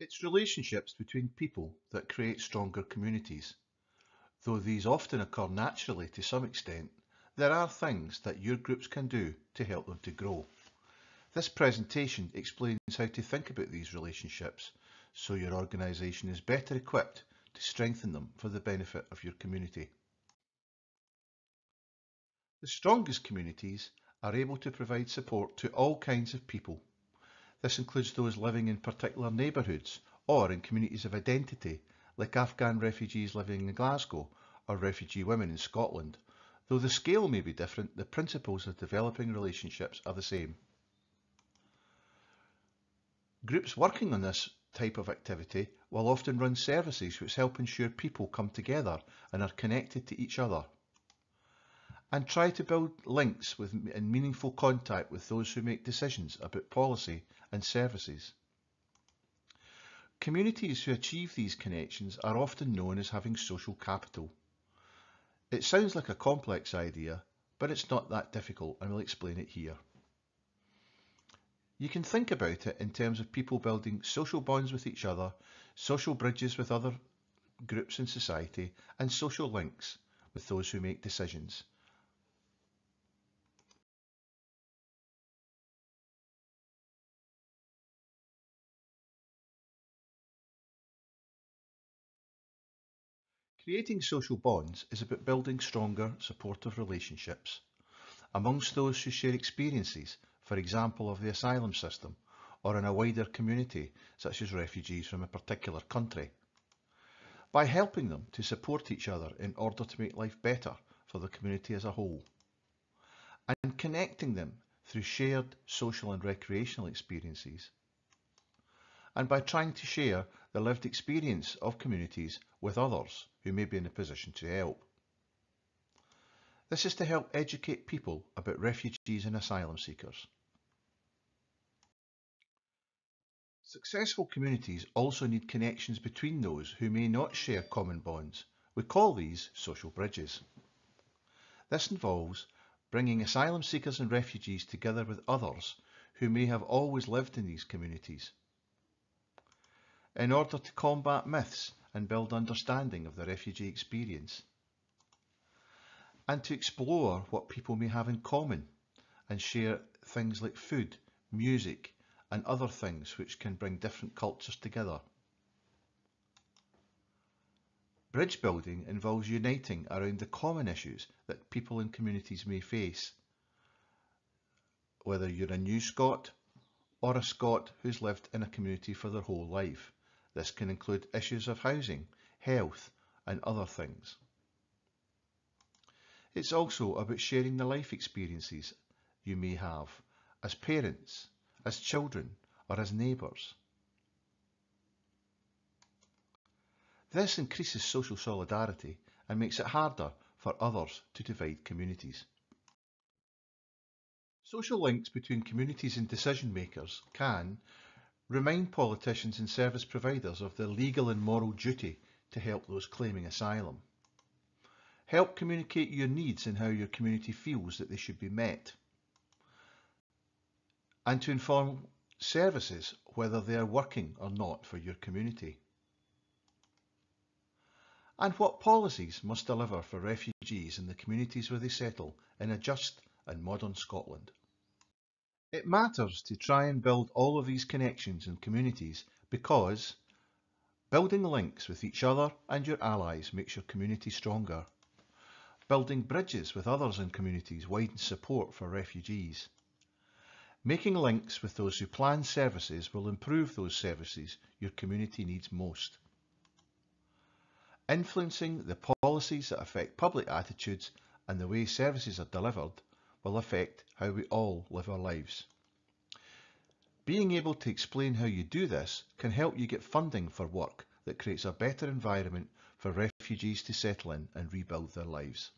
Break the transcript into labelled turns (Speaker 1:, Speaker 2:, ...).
Speaker 1: It's relationships between people that create stronger communities. Though these often occur naturally to some extent, there are things that your groups can do to help them to grow. This presentation explains how to think about these relationships so your organisation is better equipped to strengthen them for the benefit of your community. The strongest communities are able to provide support to all kinds of people. This includes those living in particular neighbourhoods or in communities of identity, like Afghan refugees living in Glasgow or refugee women in Scotland. Though the scale may be different, the principles of developing relationships are the same. Groups working on this type of activity will often run services which help ensure people come together and are connected to each other and try to build links with in meaningful contact with those who make decisions about policy and services. Communities who achieve these connections are often known as having social capital. It sounds like a complex idea, but it's not that difficult and we'll explain it here. You can think about it in terms of people building social bonds with each other, social bridges with other groups in society, and social links with those who make decisions. Creating social bonds is about building stronger, supportive relationships. Amongst those who share experiences, for example, of the asylum system, or in a wider community, such as refugees from a particular country, by helping them to support each other in order to make life better for the community as a whole, and connecting them through shared social and recreational experiences and by trying to share the lived experience of communities with others who may be in a position to help. This is to help educate people about refugees and asylum seekers. Successful communities also need connections between those who may not share common bonds. We call these social bridges. This involves bringing asylum seekers and refugees together with others who may have always lived in these communities in order to combat myths and build understanding of the refugee experience, and to explore what people may have in common and share things like food, music, and other things which can bring different cultures together. Bridge building involves uniting around the common issues that people and communities may face, whether you're a new Scot or a Scot who's lived in a community for their whole life. This can include issues of housing, health and other things. It's also about sharing the life experiences you may have as parents, as children or as neighbours. This increases social solidarity and makes it harder for others to divide communities. Social links between communities and decision makers can, Remind politicians and service providers of their legal and moral duty to help those claiming asylum. Help communicate your needs and how your community feels that they should be met. And to inform services whether they are working or not for your community. And what policies must deliver for refugees in the communities where they settle in a just and modern Scotland. It matters to try and build all of these connections and communities because building links with each other and your allies makes your community stronger. Building bridges with others in communities widens support for refugees. Making links with those who plan services will improve those services your community needs most. Influencing the policies that affect public attitudes and the way services are delivered will affect how we all live our lives. Being able to explain how you do this can help you get funding for work that creates a better environment for refugees to settle in and rebuild their lives.